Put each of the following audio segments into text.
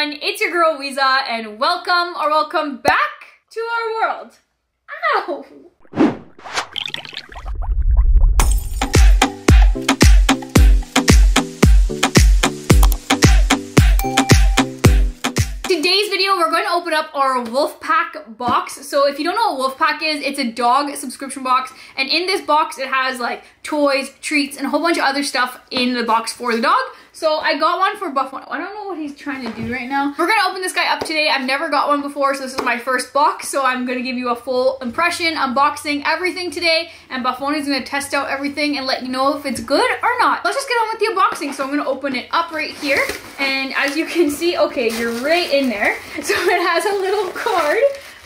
everyone, it's your girl Weeza and welcome or welcome back to our world. Ow! Today's video, we're going to open up our Woofpack box. So if you don't know what Woofpack is, it's a dog subscription box. And in this box, it has like toys, treats, and a whole bunch of other stuff in the box for the dog. So I got one for Baffone. I don't know what he's trying to do right now. We're gonna open this guy up today. I've never got one before, so this is my first box. So I'm gonna give you a full impression, unboxing everything today. And Baffone is gonna test out everything and let you know if it's good or not. Let's just get on with the unboxing. So I'm gonna open it up right here. And as you can see, okay, you're right in there. So it has a little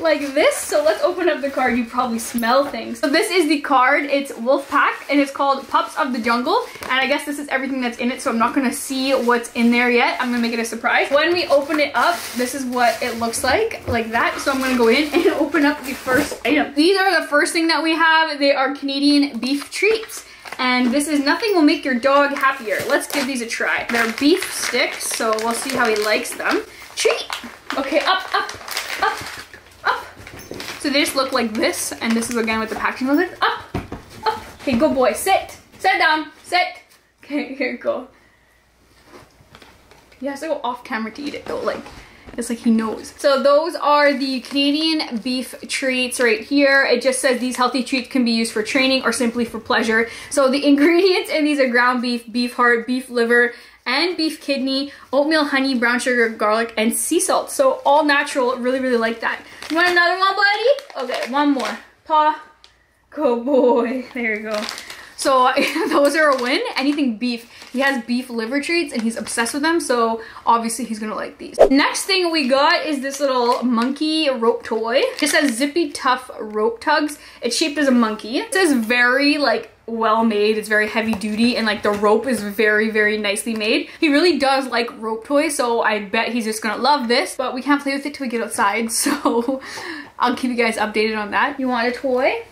like this. So let's open up the card. You probably smell things. So this is the card. It's Woofpack and it's called Pups of the Jungle. And I guess this is everything that's in it. So I'm not going to see what's in there yet. I'm going to make it a surprise. When we open it up, this is what it looks like, like that. So I'm going to go in and open up the first item. These are the first thing that we have. They are Canadian beef treats. And this is nothing will make your dog happier. Let's give these a try. They're beef sticks, so we'll see how he likes them. Treat. Okay, up, up, up, up. So they just look like this, and this is again what the packaging. Up, up. Okay, good boy. Sit. Sit down. Sit. Okay, here you go. He has to go off camera to eat it though, like it's like he knows. So those are the Canadian beef treats right here. It just says these healthy treats can be used for training or simply for pleasure. So the ingredients in these are ground beef, beef heart, beef liver, and beef kidney, oatmeal, honey, brown sugar, garlic, and sea salt. So all natural, really, really like that. You want another one, buddy? Okay, one more. Paw. Good boy. There you go. So those are a win. Anything beef. He has beef liver treats and he's obsessed with them. So obviously he's gonna like these. Next thing we got is this little monkey rope toy. It says Zippy Tough Rope Tugs. It's shaped as a monkey. It says very like well made it's very heavy duty and like the rope is very very nicely made he really does like rope toys so i bet he's just gonna love this but we can't play with it till we get outside so i'll keep you guys updated on that you want a toy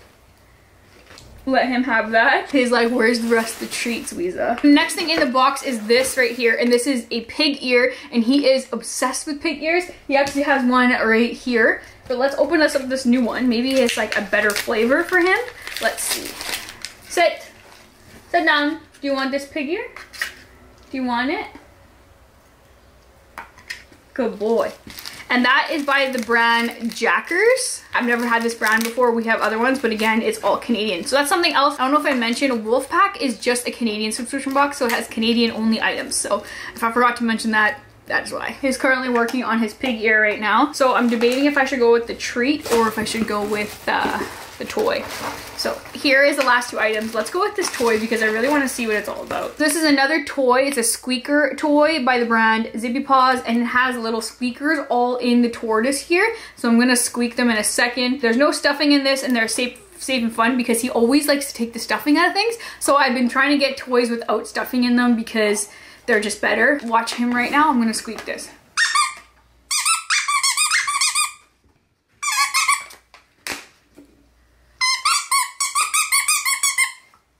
let him have that. He's like, where's the rest of the treats, Weeza? Next thing in the box is this right here, and this is a pig ear, and he is obsessed with pig ears. He actually has one right here. But let's open us up this new one. Maybe it's like a better flavor for him. Let's see. Sit. Sit down. Do you want this pig ear? Do you want it? Good boy. And that is by the brand Jackers. I've never had this brand before. We have other ones, but again, it's all Canadian. So that's something else. I don't know if I mentioned, Woofpack is just a Canadian subscription box, so it has Canadian only items. So if I forgot to mention that, that's why. He's currently working on his pig ear right now. So I'm debating if I should go with the treat or if I should go with uh, the toy. So here is the last two items. Let's go with this toy because I really want to see what it's all about. This is another toy. It's a squeaker toy by the brand Zippy Paws and it has little squeakers all in the tortoise here. So I'm going to squeak them in a second. There's no stuffing in this and they're safe safe and fun because he always likes to take the stuffing out of things. So I've been trying to get toys without stuffing in them because they're just better. Watch him right now. I'm going to squeak this.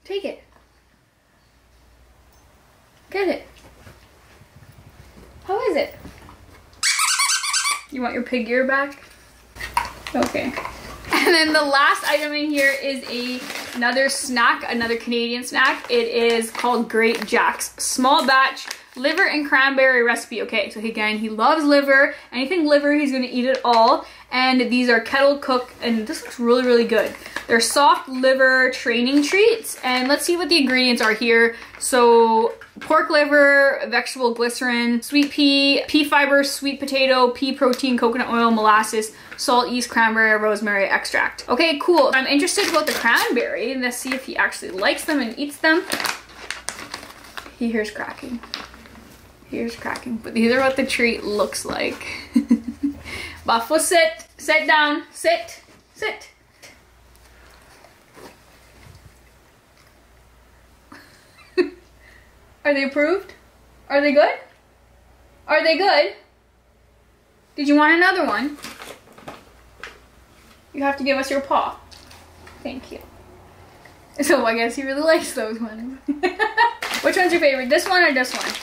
Take it. Get it. How is it? You want your pig ear back? Okay. And then the last item in here is a another snack, another Canadian snack. It is called Great Jack's Small Batch Liver and Cranberry Recipe. Okay, so again, he loves liver. Anything liver, he's gonna eat it all. And these are kettle cooked, and this looks really, really good. They're soft liver training treats. And let's see what the ingredients are here. So pork liver, vegetable glycerin, sweet pea, pea fiber, sweet potato, pea protein, coconut oil, molasses, salt, yeast, cranberry, rosemary extract. Okay, cool. I'm interested about the cranberry. Let's see if he actually likes them and eats them. He hears cracking. He hears cracking. But these are what the treat looks like. Buffalo, sit. Sit down. Sit. Sit. Are they approved? Are they good? Are they good? Did you want another one? You have to give us your paw. Thank you. So I guess he really likes those ones. Which one's your favorite? This one or this one?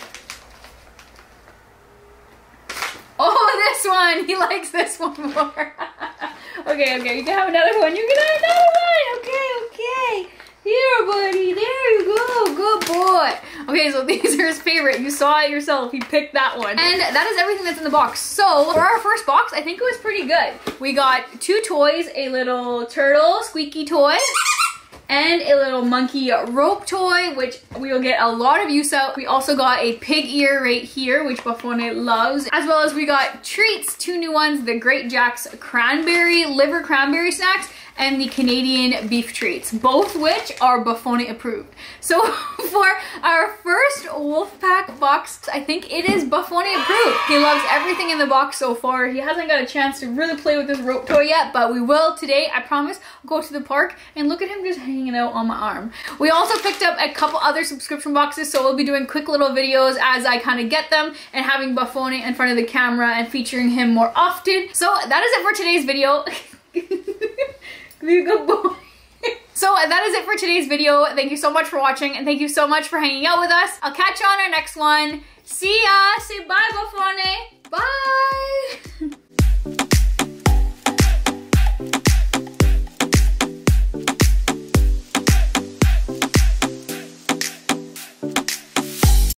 Oh, this one. He likes this one more. okay, okay, you can have another one. You can have another one. Okay, okay. Here, buddy. There you go. Good boy. Okay, so these are his favorite. You saw it yourself. He picked that one. And that is everything that's in the box. So for our first box, I think it was pretty good. We got two toys, a little turtle squeaky toy, and a little monkey rope toy, which we will get a lot of use out. We also got a pig ear right here, which Baffone loves, as well as we got treats, two new ones, the Great Jack's cranberry, liver cranberry snacks, and the Canadian beef treats, both which are Baffone approved. So for our first Woofpack box, I think it is Baffone approved. He loves everything in the box so far. He hasn't got a chance to really play with this rope toy yet, but we will today, I promise. Go to the park and look at him just hanging out on my arm. We also picked up a couple other subscription boxes, so we'll be doing quick little videos as I kind of get them and having Baffone in front of the camera and featuring him more often. So that is it for today's video. Be a good boy. So that is it for today's video. Thank you so much for watching and thank you so much for hanging out with us. I'll catch you on our next one. See ya. Say bye. Bye.